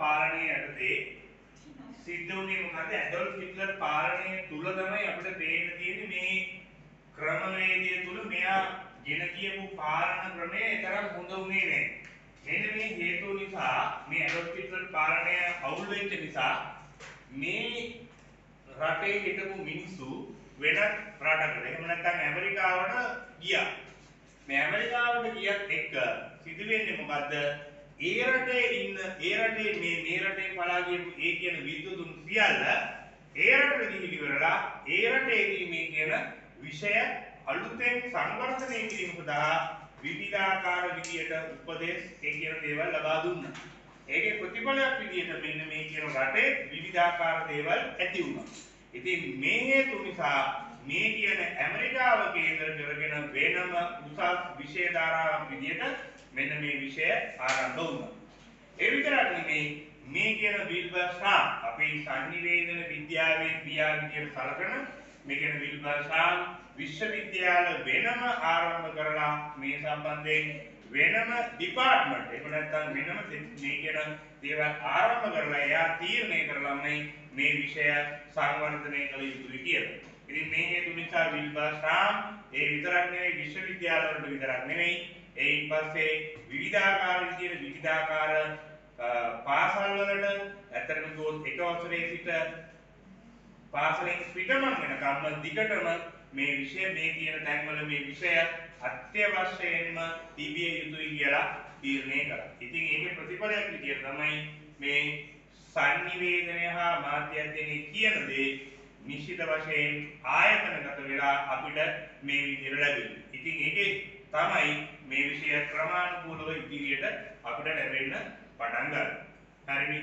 පාලනය යටතේ සිද්ධ වුණේ මොකද ඇඩොල්ෆ් හිට්ලර් පාලනය තුල තමයි අපිට පේන්න තියෙන්නේ මේ ක්‍රමවේදය තුල මෙයා ගෙන කියපු පාලන ක්‍රමය තරම් හොඳ වුණේ නැහැ. මෙන්න මේ හේතුව නිසා මේ ඇඩොල්ෆ් හිට්ලර් පාලනය අවුල් වෙච්ච නිසා මේ රටේ හිටපු මිනිස්සු වෙනත් රටකට එහෙම නැත්නම් ඇමරිකාවට ගියා. මේ ඇමරිකාවට ගියත් එක්ක සිදු වෙන්නේ මොකද්ද? ඒ රටේ ඉන්න ඒ රටේ මේ මේ රටේ පලා ගියපු ඒ කියන විද්‍යුතුන් සියල්ල ඒ රටට ගිහිලි කරලා ඒ රටේදී මේ කියන විෂය අලුතෙන් සංවර්ධනය කිරීම සඳහා විවිධාකාර විදියට උපදේශ ඒ කියන දේවල් ලබා දුන්නා. ඒකේ ප්‍රතිඵලයක් විදියට මෙන්න මේ කියන රටේ විවිධාකාර දේවල් ඇති වුණා. ඉතින් මේ හේතු නිසා මේ කියන ඇමරිකාව කේන්ද්‍ර කරගෙන වෙනම උසස් විෂය ධාරාවක් විදියට මෙන්න මේ විෂය ආරම්භ වුණා. ඒ විතරක් නෙමෙයි මේ කියන විල්බර් ෂා අපේ සංනිවේදන විද්‍යාවේ පියා විදියට සලකන මේ කියන විල්බර් ෂා විශ්වවිද්‍යාල වෙනම ආරම්භ කරලා මේ සම්බන්ධයෙන් වෙනම ඩිපාර්ට්මන්ට් එහෙම නැත්නම් වෙනම මේ කියන දේවල් ආරම්භ කරලා එයා තීරණය කරලා මේ මේ විෂය සංවර්ධනය කළ යුතුයි කියලා. ඉතින් මේ හේතු නිසා විල්බර් ෂාම් ඒ විතරක් නෙවෙයි විශ්වවිද්‍යාල වලට විතරක් නෙවෙයි එයින් පස්සේ විවිධාකාර විදියට විවිධාකාර පාසල් වලට ඇත්තටම කිව්වොත් එක වසරේ සිට පාසලෙන් පිටමන් වෙනකම්ම දිගටම මේ විෂය මේ කියන තැන්වල මේ විෂය අත්‍යවශ්‍යයෙන්ම තිබිය යුතුයි කියලා තීරණය කරා. ඉතින් ඒකේ ප්‍රතිඵලයක් විදියට තමයි මේ සංනිවේදනය හා මාධ්‍ය අධ්‍යයනයේ කියන දේ නිශ්චිත වශයෙන් ආයතනගත වෙලා අපිට මේ විදිහට ලැබෙන්නේ. ඉතින් ඒකේ තමයි මේ විෂය ක්‍රමානුකූලව ඉදිරියට අපිට ලැබෙන්න පටන් ගන්න. හරිනේ?